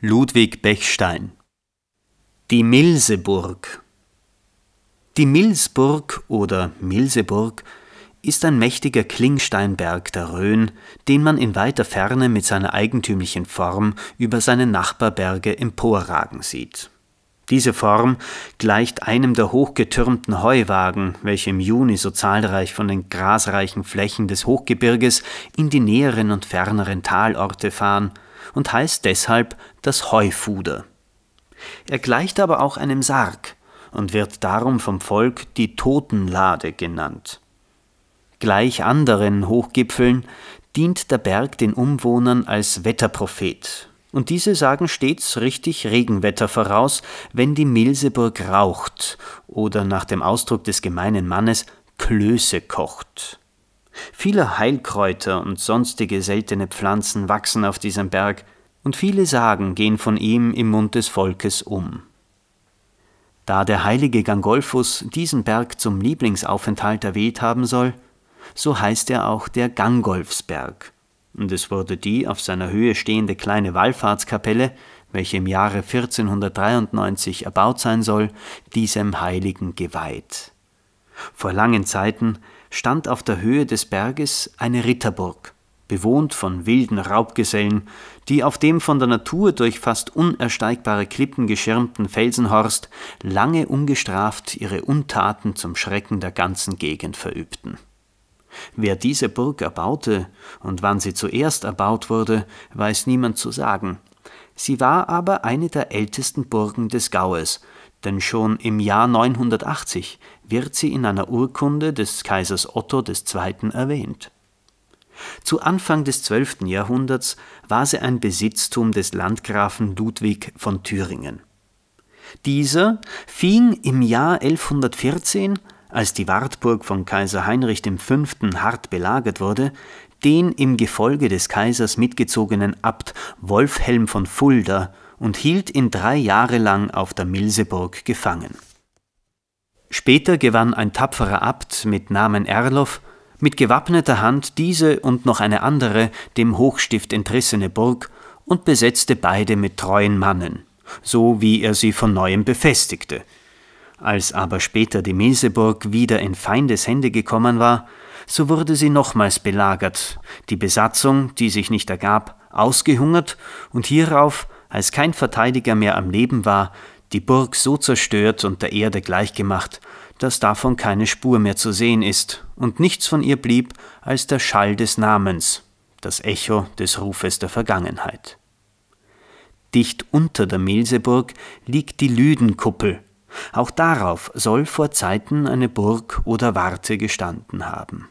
Ludwig Bechstein Die Milseburg Die Milsburg oder Milseburg ist ein mächtiger Klingsteinberg der Rhön, den man in weiter Ferne mit seiner eigentümlichen Form über seine Nachbarberge emporragen sieht. Diese Form gleicht einem der hochgetürmten Heuwagen, welche im Juni so zahlreich von den grasreichen Flächen des Hochgebirges in die näheren und ferneren Talorte fahren und heißt deshalb das Heufuder. Er gleicht aber auch einem Sarg und wird darum vom Volk die Totenlade genannt. Gleich anderen Hochgipfeln dient der Berg den Umwohnern als Wetterprophet, und diese sagen stets richtig Regenwetter voraus, wenn die Milseburg raucht oder nach dem Ausdruck des gemeinen Mannes Klöße kocht. Viele Heilkräuter und sonstige seltene Pflanzen wachsen auf diesem Berg, und viele Sagen gehen von ihm im Mund des Volkes um. Da der heilige Gangolphus diesen Berg zum Lieblingsaufenthalt erwählt haben soll, so heißt er auch der Gangolfsberg, und es wurde die auf seiner Höhe stehende kleine Wallfahrtskapelle, welche im Jahre 1493 erbaut sein soll, diesem Heiligen geweiht. Vor langen Zeiten stand auf der Höhe des Berges eine Ritterburg, bewohnt von wilden Raubgesellen, die auf dem von der Natur durch fast unersteigbare Klippen geschirmten Felsenhorst lange ungestraft ihre Untaten zum Schrecken der ganzen Gegend verübten. Wer diese Burg erbaute und wann sie zuerst erbaut wurde, weiß niemand zu sagen. Sie war aber eine der ältesten Burgen des Gaues, denn schon im Jahr 980 wird sie in einer Urkunde des Kaisers Otto II. erwähnt. Zu Anfang des 12. Jahrhunderts war sie ein Besitztum des Landgrafen Ludwig von Thüringen. Dieser fing im Jahr 1114 als die Wartburg von Kaiser Heinrich V. hart belagert wurde, den im Gefolge des Kaisers mitgezogenen Abt Wolfhelm von Fulda und hielt ihn drei Jahre lang auf der Milseburg gefangen. Später gewann ein tapferer Abt mit Namen Erloff mit gewappneter Hand diese und noch eine andere dem Hochstift entrissene Burg und besetzte beide mit treuen Mannen, so wie er sie von neuem befestigte – als aber später die Meseburg wieder in Feindes Hände gekommen war, so wurde sie nochmals belagert, die Besatzung, die sich nicht ergab, ausgehungert und hierauf, als kein Verteidiger mehr am Leben war, die Burg so zerstört und der Erde gleichgemacht, dass davon keine Spur mehr zu sehen ist und nichts von ihr blieb als der Schall des Namens, das Echo des Rufes der Vergangenheit. Dicht unter der Milseburg liegt die Lüdenkuppel, auch darauf soll vor Zeiten eine Burg oder Warte gestanden haben